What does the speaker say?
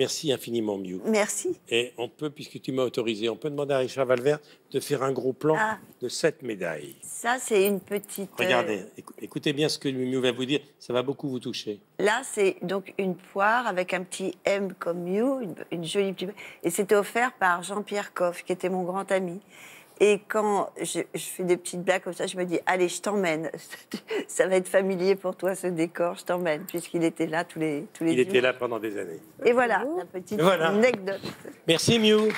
Merci infiniment, Miu. Merci. Et on peut, puisque tu m'as autorisé, on peut demander à Richard Valvert de faire un gros plan Ah. de cette médaille. Ça, c'est une petite. euh, Regardez, écou- écoutez bien ce que Miu va vous dire, ça va beaucoup vous toucher. Là, c'est donc une poire avec un petit M comme une, une jolie petite. Et c'était offert par Jean-Pierre Coff, qui était mon grand ami. Et quand je, je fais des petites blagues comme ça, je me dis Allez, je t'emmène. Ça va être familier pour toi ce décor, je t'emmène, puisqu'il était là tous les tous les Il était là pendant des années. Et voilà, la petite Voilà. anecdote. Merci, Miu.